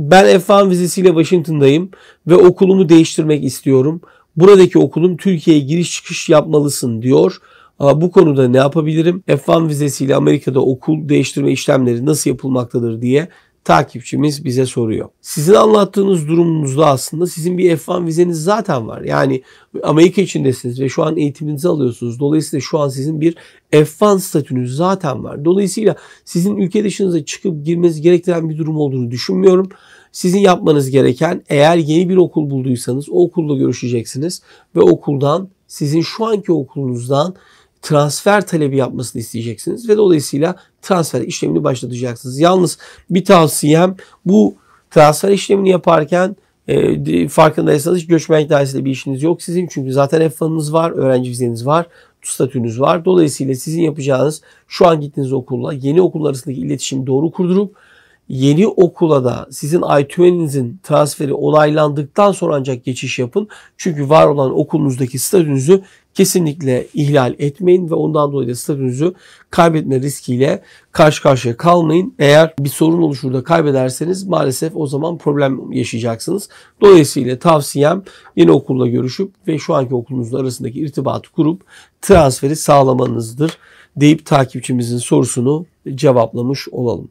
Ben F1 vizesiyle Washington'dayım ve okulumu değiştirmek istiyorum. Buradaki okulum Türkiye'ye giriş çıkış yapmalısın diyor. Bu konuda ne yapabilirim? F1 vizesiyle Amerika'da okul değiştirme işlemleri nasıl yapılmaktadır diye takipçimiz bize soruyor. Sizin anlattığınız durumunuzda aslında sizin bir F1 vizeniz zaten var. Yani Amerika içindesiniz ve şu an eğitiminizi alıyorsunuz. Dolayısıyla şu an sizin bir F1 statünüz zaten var. Dolayısıyla sizin ülke dışınıza çıkıp girmeniz gerektiren bir durum olduğunu düşünmüyorum. Sizin yapmanız gereken eğer yeni bir okul bulduysanız o okulla görüşeceksiniz ve okuldan sizin şu anki okulunuzdan transfer talebi yapmasını isteyeceksiniz ve dolayısıyla transfer işlemini başlatacaksınız. Yalnız bir tavsiyem bu transfer işlemini yaparken e, farkındaysanız göçmenlik dairesiyle bir işiniz yok sizin. Çünkü zaten F1'ınız var, öğrenci vizeniz var, statünüz var. Dolayısıyla sizin yapacağınız şu an gittiğiniz okulla yeni okul arasındaki iletişimi doğru kurdurup yeni okula da sizin I-20'ninizin transferi onaylandıktan sonra ancak geçiş yapın. Çünkü var olan okulunuzdaki statünüzü kesinlikle ihlal etmeyin ve ondan dolayı da statünüzü kaybetme riskiyle karşı karşıya kalmayın. Eğer bir sorun oluşur da kaybederseniz maalesef o zaman problem yaşayacaksınız. Dolayısıyla tavsiyem yeni okulla görüşüp ve şu anki okulunuzla arasındaki irtibatı kurup transferi sağlamanızdır deyip takipçimizin sorusunu cevaplamış olalım.